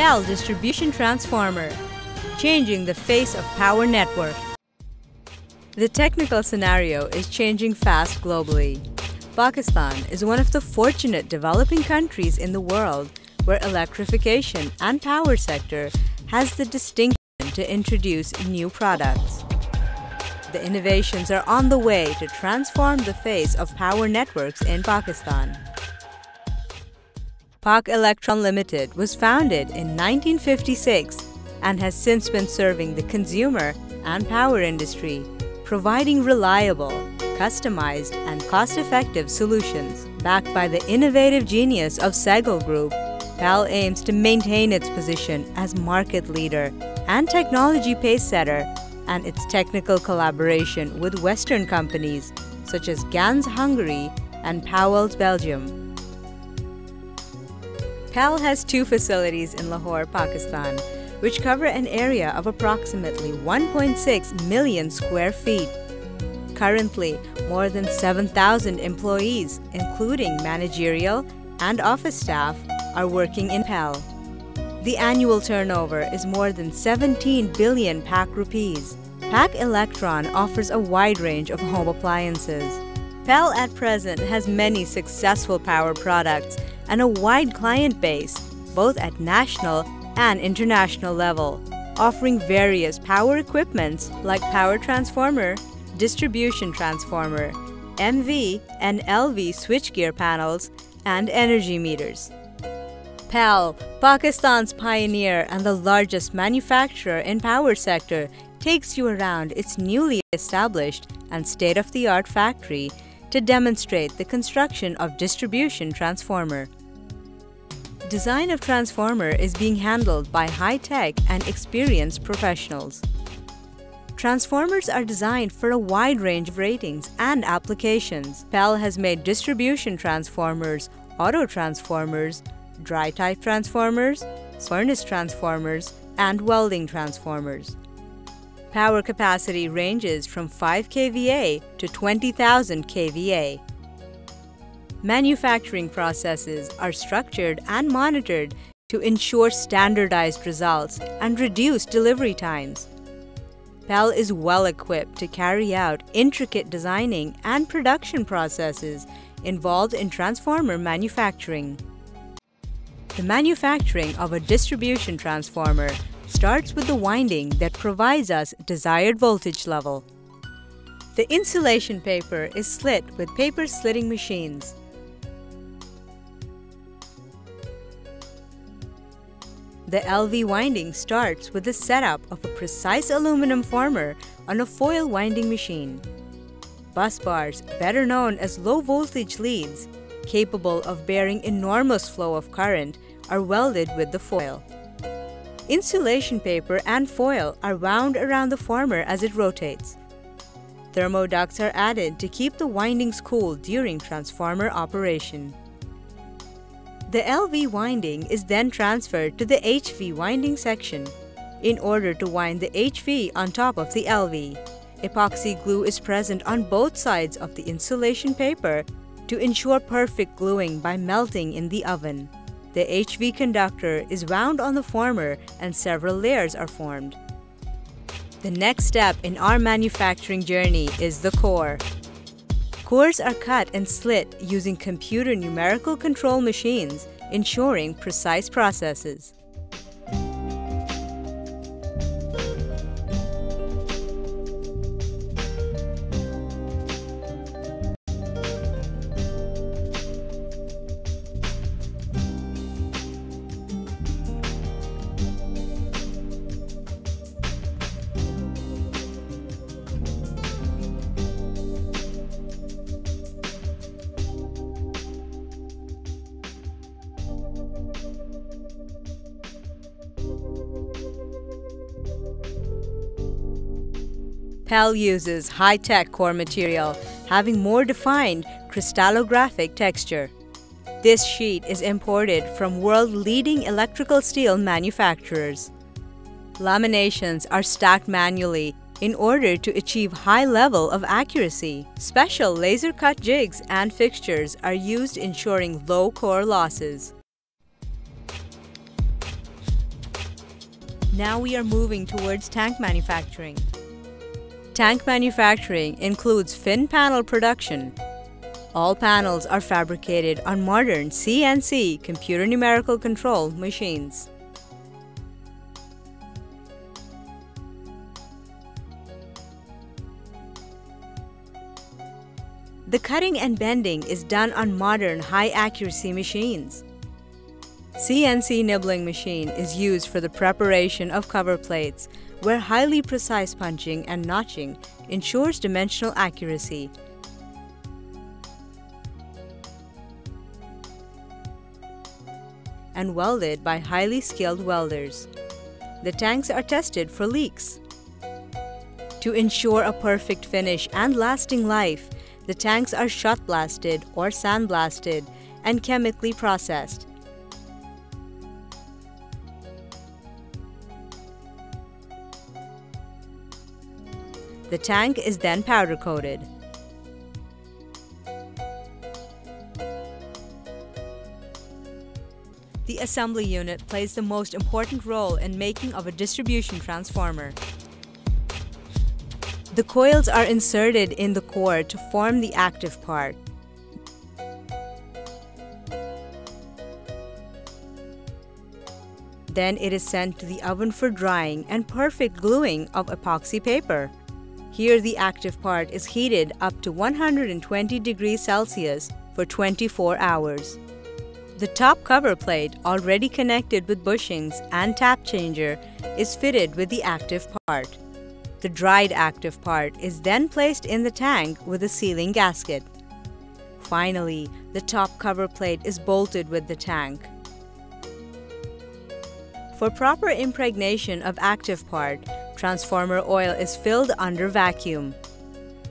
PEL Distribution Transformer, changing the face of power network. The technical scenario is changing fast globally. Pakistan is one of the fortunate developing countries in the world where electrification and power sector has the distinction to introduce new products. The innovations are on the way to transform the face of power networks in Pakistan. Pak Electron Limited was founded in 1956 and has since been serving the consumer and power industry, providing reliable, customized, and cost-effective solutions. Backed by the innovative genius of Sehgal Group, PEL aims to maintain its position as market leader and technology pace setter and its technical collaboration with Western companies such as Ganz Hungary and Pauwels Belgium. PEL has two facilities in Lahore, Pakistan, which cover an area of approximately 1.6 million square feet. Currently, more than 7,000 employees, including managerial and office staff, are working in PEL. The annual turnover is more than 17 billion Pak rupees. Pak Electron offers a wide range of home appliances. PEL at present has many successful power products and a wide client base, both at national and international level, offering various power equipments like power transformer, distribution transformer, MV and LV switchgear panels, and energy meters. PEL, Pakistan's pioneer and the largest manufacturer in power sector, takes you around its newly established and state-of-the-art factory to demonstrate the construction of distribution transformer. Design of transformer is being handled by high-tech and experienced professionals. Transformers are designed for a wide range of ratings and applications. PEL has made distribution transformers, auto transformers, dry type transformers, furnace transformers, and welding transformers. Power capacity ranges from 5 kVA to 20,000 kVA. Manufacturing processes are structured and monitored to ensure standardized results and reduce delivery times. PEL is well equipped to carry out intricate designing and production processes involved in transformer manufacturing. The manufacturing of a distribution transformer starts with the winding that provides us desired voltage level. The insulation paper is slit with paper slitting machines. The LV winding starts with the setup of a precise aluminum former on a foil winding machine. Bus bars, better known as low voltage leads, capable of bearing enormous flow of current, are welded with the foil. Insulation paper and foil are wound around the former as it rotates. Thermoducts are added to keep the windings cool during transformer operation. The LV winding is then transferred to the HV winding section. In order to wind the HV on top of the LV, epoxy glue is present on both sides of the insulation paper to ensure perfect gluing by melting in the oven. The HV conductor is wound on the former and several layers are formed. The next step in our manufacturing journey is the core. Cores are cut and slit using computer numerical control machines, ensuring precise processes. PEL uses high-tech core material having more defined crystallographic texture. This sheet is imported from world-leading electrical steel manufacturers. Laminations are stacked manually in order to achieve high level of accuracy. Special laser cut jigs and fixtures are used ensuring low core losses. Now we are moving towards tank manufacturing. Tank manufacturing includes fin panel production. All panels are fabricated on modern CNC computer numerical control machines. The cutting and bending is done on modern high-accuracy machines. CNC nibbling machine is used for the preparation of cover plates, where highly precise punching and notching ensures dimensional accuracy. and welded by highly skilled welders. The tanks are tested for leaks. To ensure a perfect finish and lasting life, the tanks are shot blasted or sandblasted and chemically processed. The tank is then powder coated. The assembly unit plays the most important role in making of a distribution transformer. The coils are inserted in the core to form the active part. Then it is sent to the oven for drying and perfect gluing of epoxy paper. Here the active part is heated up to 120 degrees Celsius for 24 hours. The top cover plate, already connected with bushings and tap changer, is fitted with the active part. The dried active part is then placed in the tank with a sealing gasket. Finally, the top cover plate is bolted with the tank. For proper impregnation of active part, transformer oil is filled under vacuum.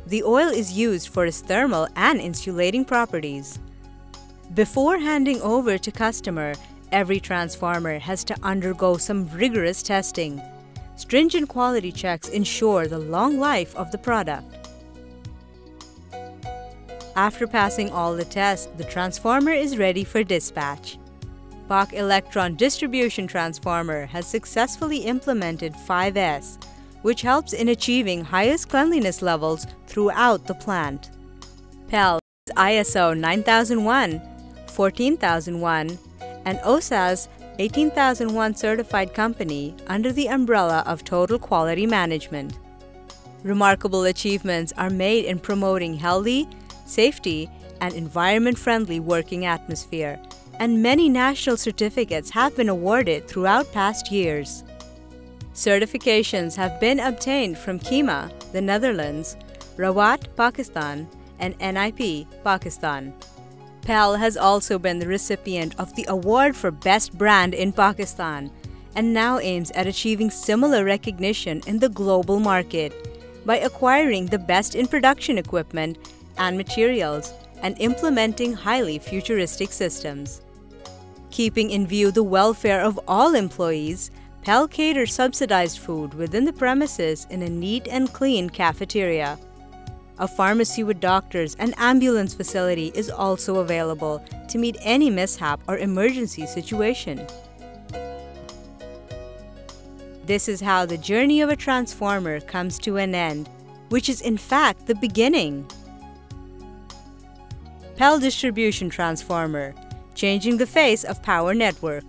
The oil is used for its thermal and insulating properties. Before handing over to customer, every transformer has to undergo some rigorous testing. Stringent quality checks ensure the long life of the product. After passing all the tests, the transformer is ready for dispatch. Pak Electron Distribution Transformer has successfully implemented 5S, which helps in achieving highest cleanliness levels throughout the plant. PEL is ISO 9001, 14001, and OHSAS 18001 certified company under the umbrella of Total Quality Management. Remarkable achievements are made in promoting healthy, safety, and environment-friendly working atmosphere, and many national certificates have been awarded throughout past years. Certifications have been obtained from KEMA, the Netherlands, Rawat, Pakistan, and NIP, Pakistan. PEL has also been the recipient of the award for Best Brand in Pakistan and now aims at achieving similar recognition in the global market by acquiring the best in production equipment and materials and implementing highly futuristic systems. Keeping in view the welfare of all employees, PEL caters subsidized food within the premises in a neat and clean cafeteria. A pharmacy with doctors and ambulance facility is also available to meet any mishap or emergency situation. This is how the journey of a transformer comes to an end, which is in fact the beginning. PEL Distribution Transformer, changing the face of power network.